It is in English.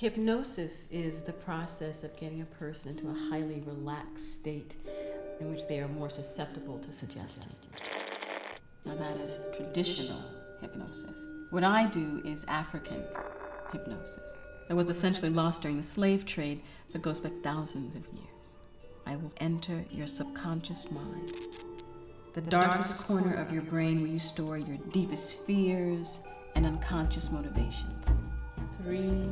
Hypnosis is the process of getting a person into a highly relaxed state in which they are more susceptible to suggestion. Now, that is traditional hypnosis. What I do is African hypnosis. It was essentially lost during the slave trade, but goes back thousands of years. I will enter your subconscious mind, the darkest corner of your brain where you store your deepest fears and unconscious motivations. Three,